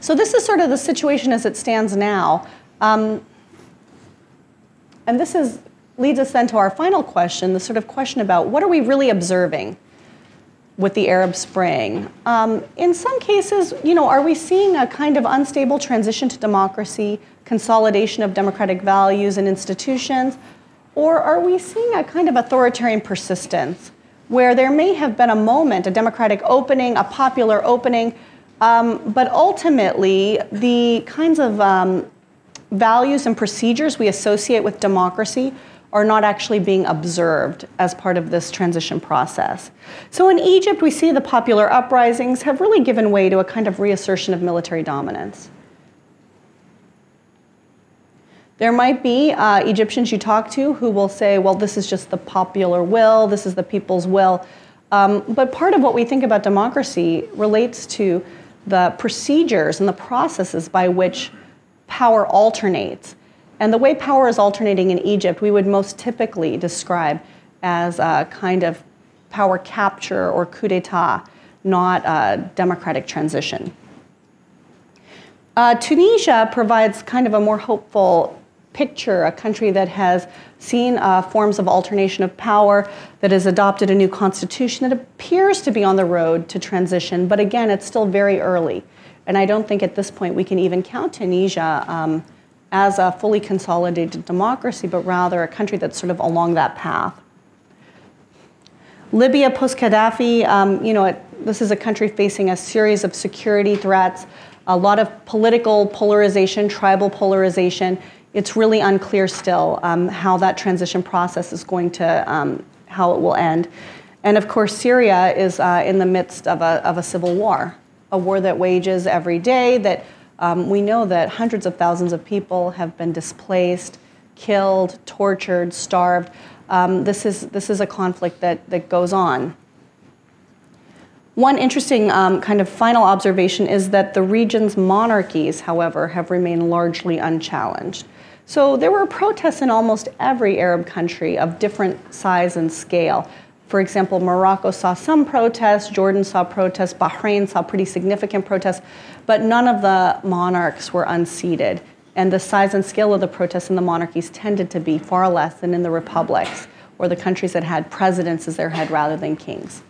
So this is sort of the situation as it stands now. Um, and this is, leads us then to our final question, the sort of question about what are we really observing with the Arab Spring? Um, in some cases, you know, are we seeing a kind of unstable transition to democracy, consolidation of democratic values and institutions? Or are we seeing a kind of authoritarian persistence where there may have been a moment, a democratic opening, a popular opening, um, but ultimately the kinds of um, values and procedures we associate with democracy are not actually being observed as part of this transition process. So in Egypt, we see the popular uprisings have really given way to a kind of reassertion of military dominance. There might be uh, Egyptians you talk to who will say, well, this is just the popular will, this is the people's will. Um, but part of what we think about democracy relates to the procedures and the processes by which power alternates. And the way power is alternating in Egypt, we would most typically describe as a kind of power capture or coup d'etat, not a democratic transition. Uh, Tunisia provides kind of a more hopeful picture, a country that has seen uh, forms of alternation of power, that has adopted a new constitution that appears to be on the road to transition, but again, it's still very early. And I don't think at this point we can even count Tunisia um, as a fully consolidated democracy, but rather a country that's sort of along that path. Libya post Gaddafi, um, you know, it, this is a country facing a series of security threats, a lot of political polarization, tribal polarization it's really unclear still um, how that transition process is going to, um, how it will end. And of course, Syria is uh, in the midst of a, of a civil war, a war that wages every day, that um, we know that hundreds of thousands of people have been displaced, killed, tortured, starved. Um, this, is, this is a conflict that, that goes on. One interesting um, kind of final observation is that the region's monarchies, however, have remained largely unchallenged. So there were protests in almost every Arab country of different size and scale. For example, Morocco saw some protests, Jordan saw protests, Bahrain saw pretty significant protests, but none of the monarchs were unseated. And the size and scale of the protests in the monarchies tended to be far less than in the republics or the countries that had presidents as their head rather than kings.